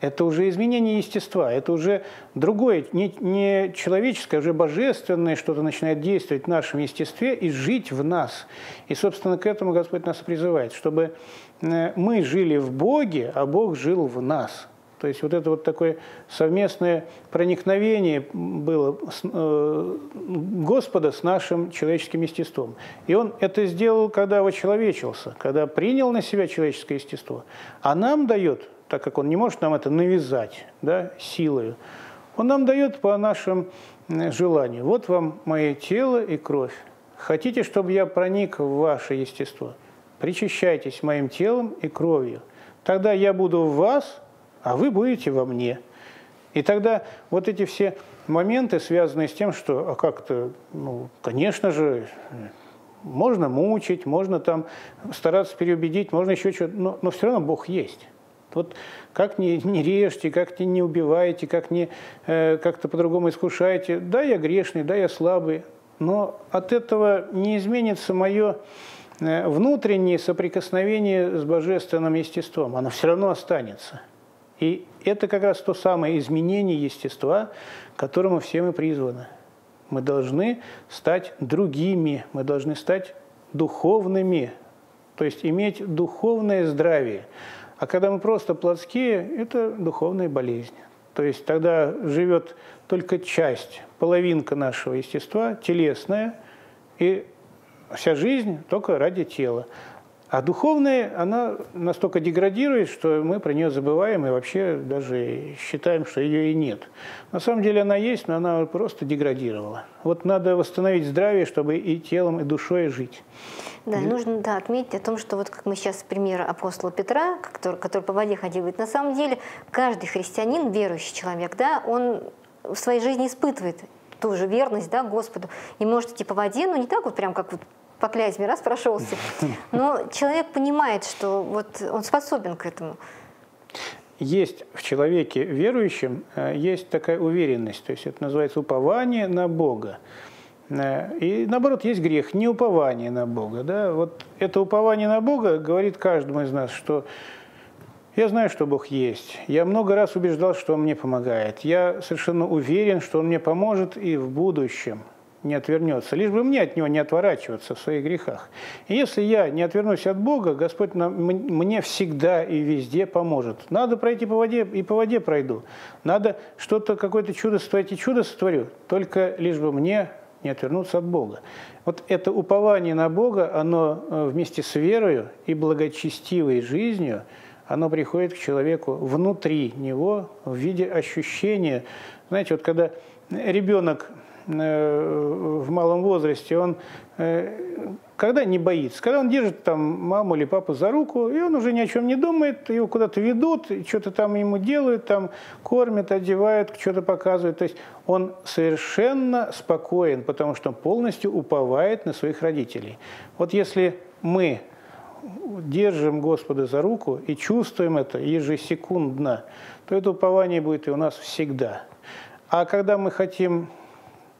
[SPEAKER 2] Это уже изменение естества, это уже другое, не, не человеческое, уже божественное что-то начинает действовать в нашем естестве и жить в нас. И, собственно, к этому Господь нас призывает, чтобы э, мы жили в Боге, а Бог жил в нас. То есть вот это вот такое совместное проникновение было с, э, Господа с нашим человеческим естеством. И Он это сделал, когда очеловечился, когда принял на себя человеческое естество. А нам дает так как он не может нам это навязать да, силой, он нам дает по нашим желанию. Вот вам мое тело и кровь. Хотите, чтобы я проник в ваше естество? Причащайтесь моим телом и кровью. Тогда я буду в вас, а вы будете во мне. И тогда вот эти все моменты, связанные с тем, что, а как-то, ну, конечно же, можно мучить, можно там стараться переубедить, можно еще что-то, но, но все равно Бог есть. Вот как не, не режьте, как не, не убиваете, как не э, как-то по-другому искушаете. Да, я грешный, да, я слабый, но от этого не изменится мое э, внутреннее соприкосновение с божественным естеством. Оно все равно останется. И это как раз то самое изменение естества, к которому все мы призваны. Мы должны стать другими, мы должны стать духовными, то есть иметь духовное здравие. А когда мы просто плотские, это духовная болезнь. То есть тогда живет только часть, половинка нашего естества, телесная, и вся жизнь только ради тела. А духовная, она настолько деградирует, что мы про нее забываем и вообще даже считаем, что ее и нет. На самом деле она есть, но она просто деградировала. Вот надо восстановить здравие, чтобы и телом, и душой жить.
[SPEAKER 1] Да, Для... нужно да, отметить о том, что вот как мы сейчас пример апостола Петра, который, который по воде ходил, ведь на самом деле каждый христианин, верующий человек, да, он в своей жизни испытывает ту же верность да, Господу. И может идти по воде, но не так вот прям как вот по клязьме раз прошелся. [LAUGHS] Но человек понимает, что вот он способен к этому.
[SPEAKER 2] Есть в человеке верующем, э, есть такая уверенность, то есть это называется упование на Бога. Э, и наоборот, есть грех, не упование на Бога. Да? Вот это упование на Бога говорит каждому из нас, что я знаю, что Бог есть. Я много раз убеждал, что Он мне помогает. Я совершенно уверен, что Он мне поможет и в будущем не отвернется, лишь бы мне от него не отворачиваться в своих грехах. И если я не отвернусь от Бога, Господь мне всегда и везде поможет. Надо пройти по воде, и по воде пройду. Надо что-то, какое-то чудо сотворить, и чудо сотворю, только лишь бы мне не отвернуться от Бога. Вот это упование на Бога, оно э, вместе с верою и благочестивой жизнью, оно приходит к человеку внутри него в виде ощущения. Знаете, вот когда ребенок в малом возрасте, он э, когда не боится, когда он держит там маму или папу за руку, и он уже ни о чем не думает, его куда-то ведут, что-то там ему делают, там кормят, одевают, что-то показывают. То есть он совершенно спокоен, потому что полностью уповает на своих родителей. Вот если мы держим Господа за руку и чувствуем это ежесекундно, то это упование будет и у нас всегда. А когда мы хотим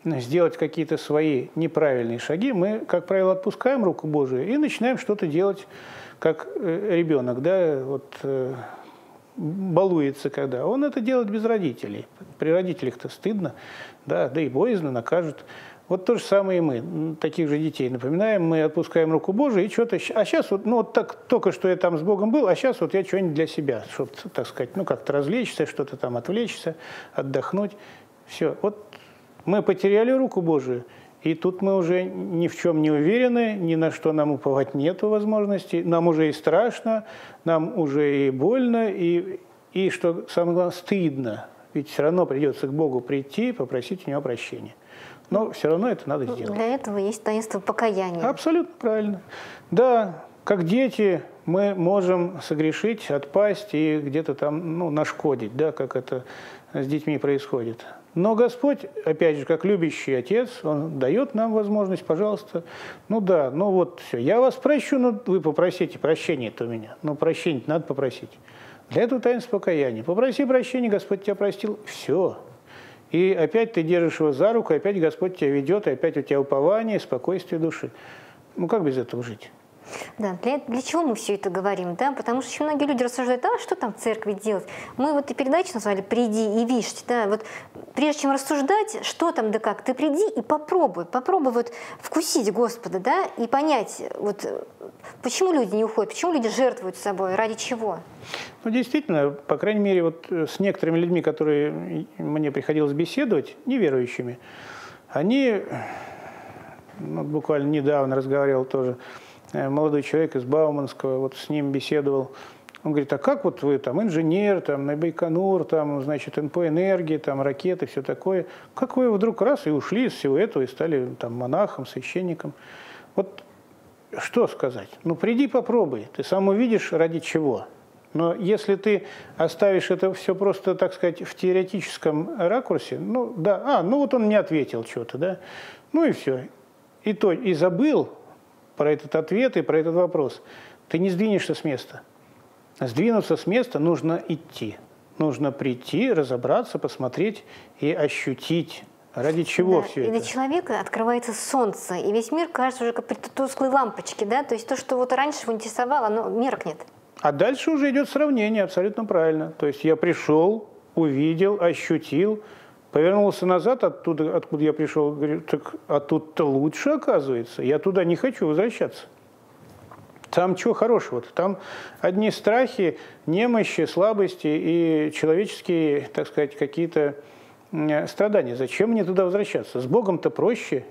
[SPEAKER 2] сделать какие-то свои неправильные шаги, мы, как правило, отпускаем руку Божию и начинаем что-то делать, как э, ребенок, да, вот э, балуется когда. Он это делает без родителей. При родителях-то стыдно, да, да и боязно, накажут. Вот то же самое и мы, таких же детей напоминаем, мы отпускаем руку Божию и что-то... А сейчас вот, ну вот так, только что я там с Богом был, а сейчас вот я что-нибудь для себя, чтобы, так сказать, ну как-то развлечься, что-то там отвлечься, отдохнуть. Все, вот мы потеряли руку Божию, и тут мы уже ни в чем не уверены, ни на что нам уповать нет возможности. Нам уже и страшно, нам уже и больно, и, и что самое главное, стыдно. Ведь все равно придется к Богу прийти и попросить у Него прощения. Но все равно это надо сделать.
[SPEAKER 1] Для этого есть таинство покаяния.
[SPEAKER 2] Абсолютно правильно. Да, как дети мы можем согрешить, отпасть и где-то там ну, нашкодить, да, как это с детьми происходит. Но Господь, опять же, как любящий Отец, Он дает нам возможность, пожалуйста, ну да, ну вот все, я вас прощу, но вы попросите прощения-то у меня. Ну прощения надо попросить. Для этого таинство покаяния. Попроси прощения, Господь тебя простил, все. И опять ты держишь его за руку, опять Господь тебя ведет, и опять у тебя упование, спокойствие души. Ну как без этого жить?
[SPEAKER 1] Да, для, для чего мы все это говорим? Да? Потому что очень многие люди рассуждают, а что там в церкви делать? Мы вот и передачу назвали «Приди и видишь». Да? Вот прежде чем рассуждать, что там да как, ты приди и попробуй. Попробуй вот вкусить Господа да? и понять, вот, почему люди не уходят, почему люди жертвуют собой, ради чего.
[SPEAKER 2] Ну, действительно, по крайней мере, вот с некоторыми людьми, которые мне приходилось беседовать, неверующими, они, ну, буквально недавно разговаривал тоже молодой человек из Бауманского, вот с ним беседовал. Он говорит, а как вот вы там инженер, там на Байконур, там, значит, НП энергии, там ракеты, все такое. Как вы вдруг раз и ушли из всего этого и стали там монахом, священником? Вот что сказать? Ну, приди попробуй, ты сам увидишь ради чего. Но если ты оставишь это все просто, так сказать, в теоретическом ракурсе, ну да, а, ну вот он не ответил что-то, да, ну и все. И то, и забыл, про этот ответ и про этот вопрос, ты не сдвинешься с места. Сдвинуться с места нужно идти. Нужно прийти, разобраться, посмотреть и ощутить. Ради чего да, все
[SPEAKER 1] и
[SPEAKER 2] это?
[SPEAKER 1] И для человека открывается солнце, и весь мир кажется уже как при тусклой лампочке, да? То есть то, что вот раньше его интересовало, оно меркнет.
[SPEAKER 2] А дальше уже идет сравнение, абсолютно правильно. То есть я пришел, увидел, ощутил, Повернулся назад оттуда, откуда я пришел, говорю, так а тут-то лучше оказывается, я туда не хочу возвращаться. Там чего хорошего-то? Там одни страхи, немощи, слабости и человеческие, так сказать, какие-то страдания. Зачем мне туда возвращаться? С Богом-то проще.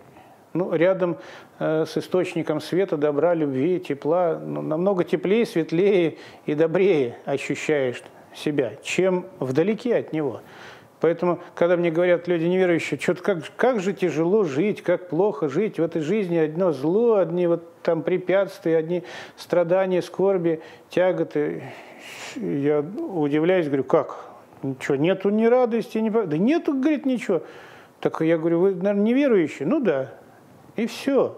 [SPEAKER 2] ну, рядом э, с источником света, добра, любви, тепла, ну, намного теплее, светлее и добрее ощущаешь себя, чем вдалеке от него. Поэтому, когда мне говорят люди неверующие, что-то как, как же тяжело жить, как плохо жить, в этой жизни одно зло, одни вот там препятствия, одни страдания, скорби, тяготы. Я удивляюсь, говорю, как? Ничего, нету ни радости, ни... Да нету, говорит, ничего. Так я говорю, вы, наверное, неверующие? Ну да. И все.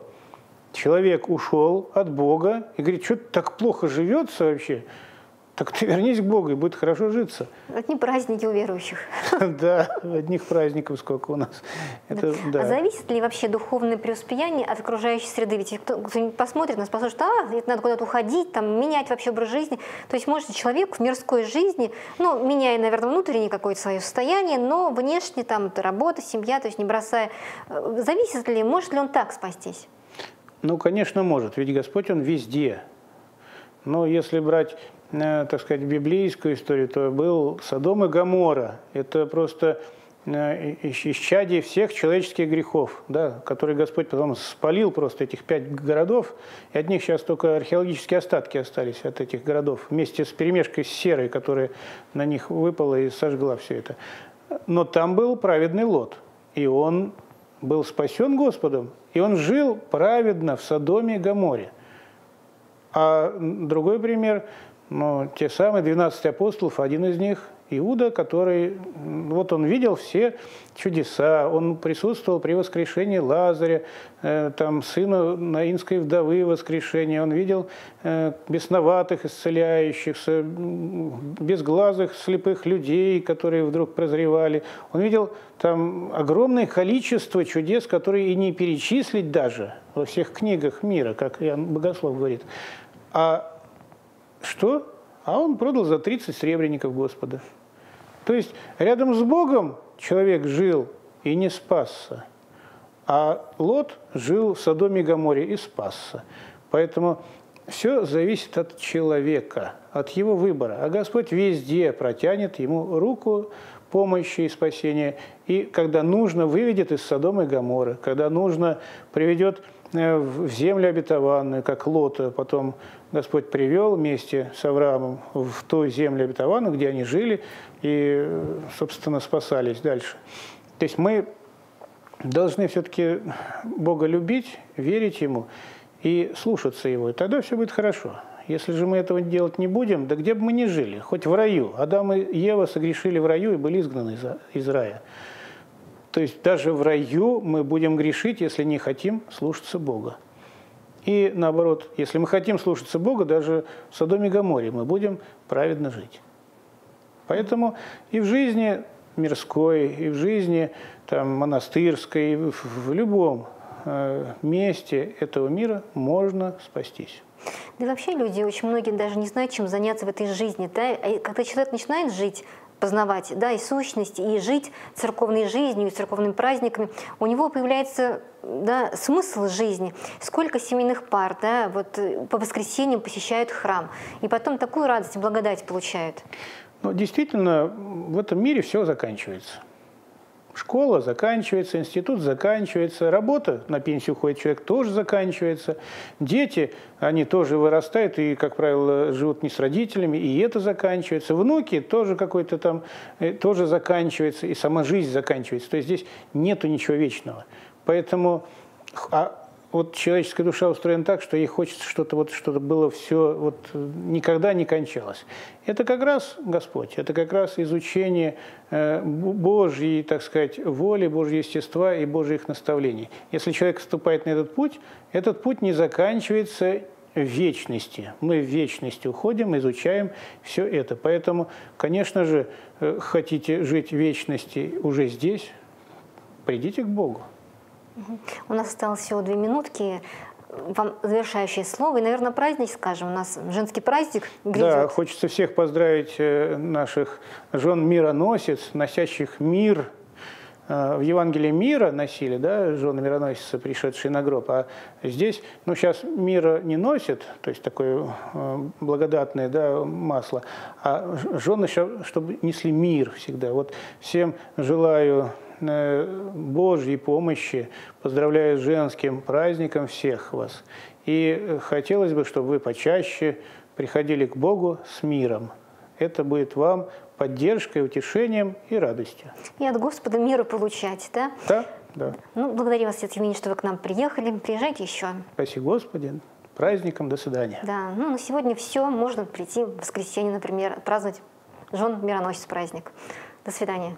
[SPEAKER 2] Человек ушел от Бога и говорит, что так плохо живется вообще. Так ты вернись к Богу, и будет хорошо житься.
[SPEAKER 1] Одни праздники у верующих. [LAUGHS]
[SPEAKER 2] Да, одних праздников сколько у нас.
[SPEAKER 1] Это, да. А зависит ли вообще духовное преуспеяние от окружающей среды? Ведь кто-нибудь посмотрит нас, послушает, а, это надо куда-то уходить, там, менять вообще образ жизни. То есть, может, человек в мирской жизни, ну, меняя, наверное, внутреннее какое-то свое состояние, но внешне, там, работа, семья, то есть не бросая. Э, зависит ли, может ли он так спастись?
[SPEAKER 2] Ну, конечно, может, ведь Господь, Он везде. Но если брать так сказать, библейскую историю, то был Содом и Гамора. Это просто э, исчадие всех человеческих грехов, да, которые Господь потом спалил просто этих пять городов, и от них сейчас только археологические остатки остались от этих городов, вместе с перемешкой с серой, которая на них выпала и сожгла все это. Но там был праведный Лот, и он был спасен Господом, и он жил праведно в Содоме и Гаморе. А другой пример – но те самые 12 апостолов, один из них Иуда, который, вот он видел все чудеса, он присутствовал при воскрешении Лазаря, э, там, сына Наинской вдовы воскрешения, он видел э, бесноватых, исцеляющихся, безглазых, слепых людей, которые вдруг прозревали. Он видел там огромное количество чудес, которые и не перечислить даже во всех книгах мира, как Иоанн Богослов говорит. А что? А он продал за 30 сребреников Господа. То есть рядом с Богом человек жил и не спасся, а Лот жил в Содоме и Гаморе и спасся. Поэтому все зависит от человека, от его выбора. А Господь везде протянет ему руку помощи и спасения. И когда нужно, выведет из Содома и Гаморы. Когда нужно, приведет в землю обетованную, как Лота потом Господь привел вместе с Авраамом в ту землю обетованную, где они жили и, собственно, спасались дальше. То есть мы должны все-таки Бога любить, верить Ему и слушаться Его, и тогда все будет хорошо. Если же мы этого делать не будем, да где бы мы ни жили, хоть в раю. Адам и Ева согрешили в раю и были изгнаны из, из рая. То есть даже в раю мы будем грешить, если не хотим слушаться Бога. И наоборот, если мы хотим слушаться Бога, даже в Содоме и Гаморе мы будем праведно жить. Поэтому и в жизни мирской, и в жизни там, монастырской, и в, в любом э, месте этого мира можно спастись.
[SPEAKER 1] Да и вообще люди, очень многие даже не знают, чем заняться в этой жизни. Да? И когда человек начинает жить познавать да, и сущность, и жить церковной жизнью, и церковными праздниками, у него появляется да, смысл жизни. Сколько семейных пар да, вот, э, по воскресеньям посещают храм, и потом такую радость и благодать получают.
[SPEAKER 2] Ну, действительно, в этом мире все заканчивается. Школа заканчивается, институт заканчивается, работа, на пенсию уходит человек, тоже заканчивается. Дети, они тоже вырастают и, как правило, живут не с родителями, и это заканчивается. Внуки тоже какой-то там, э, тоже заканчивается, и сама жизнь заканчивается. То есть здесь нету ничего вечного. Поэтому а вот человеческая душа устроена так, что ей хочется что-то вот что-то было все вот никогда не кончалось. Это как раз Господь, это как раз изучение э, Божьей, так сказать, воли, Божьего естества и Божьих наставлений. Если человек вступает на этот путь, этот путь не заканчивается в вечности. Мы в вечности уходим, изучаем все это. Поэтому, конечно же, э, хотите жить вечности уже здесь, придите к Богу.
[SPEAKER 1] У нас осталось всего две минутки. Вам завершающее слово. И, наверное, праздник, скажем, у нас женский праздник грядет.
[SPEAKER 2] Да, хочется всех поздравить э, наших жен мироносец, носящих мир э, в Евангелии мира носили, да, жены мироносицы, пришедшие на гроб, а здесь, ну, сейчас мира не носят, то есть такое э, благодатное, да, масло, а жены, чтобы несли мир всегда. Вот всем желаю Божьей помощи, поздравляю с женским праздником всех вас. И хотелось бы, чтобы вы почаще приходили к Богу с миром. Это будет вам поддержкой, утешением и радостью.
[SPEAKER 1] И от Господа мира получать, да?
[SPEAKER 2] Да, да.
[SPEAKER 1] Ну, благодарю вас, отец Евгений, что вы к нам приехали. Приезжайте еще.
[SPEAKER 2] Спасибо, Господи. Праздником, до свидания.
[SPEAKER 1] Да, ну на сегодня все. Можно прийти в воскресенье, например, праздновать жен мироносец праздник. До свидания.